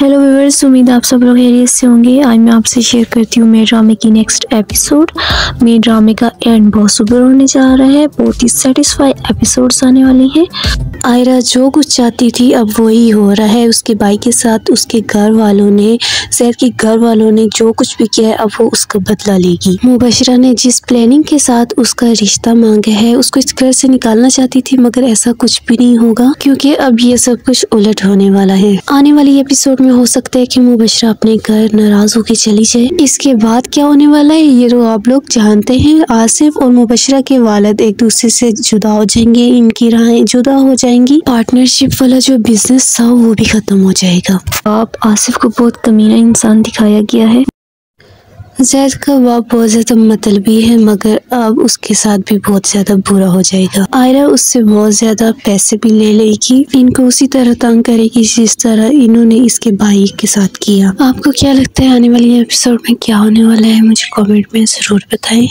Hello viewers उम्मीद आप सब लोग एरियत से होंगे। आज मैं आपसे शेयर करती हूँ मेरे ड्रामे की नेक्स्ट एपिसोड मेरे ड्रामे का एंड बहुत सुपर होने जा रहा है। बहुत ही सेटिस्फाई एपिसोड्स आने वाले हैं। आयरा जो कुछ चाहती थी, अब वही हो रहा है। उसके भाई के साथ उसके घर वालों ने सैद के घर वालों ने जो कुछ भी किया है, अब वो उसका बदला लेगी। मुबशरा ने जिस प्लानिंग के साथ उसका रिश्ता मांगा है, उसको इस घर से निकालना चाहती थी, मगर ऐसा कुछ भी नहीं होगा, क्योंकि अब ये सब कुछ उलट होने वाला है। आने वाली एपिसोड में हो सकता है कि मुबशरा अपने घर नाराज़ होकर चली जाए। इसके बाद क्या होने वाला है? ये तो आप लोग जानते हैं। आसिफ और मुबशरा के वालद एक दूसरे से जुदा हो जाएँगे, इनकी राय जुदा हो जाएँगी। पार्टनरशिप वाला जो बिज़नेस था, वो भी खत्म हो जाएगा। आप आसिफ को बहुत कमीना इंसान दिखाया गया है। जैद का बाप बहुत ज़्यादा मतलबी है, मगर अब उसके साथ भी बहुत ज़्यादा बुरा हो जाएगा। आयरा उससे बहुत ज़्यादा पैसे भी ले लेगी। इनको उसी तरह तंग करेगी जिस तरह इन्होंने इसके भाई के साथ किया। आपको क्या लगता है आने वाले एपिसोड में क्या होने वाला है? मुझे कॉमेंट में ज़रूर बताएँ।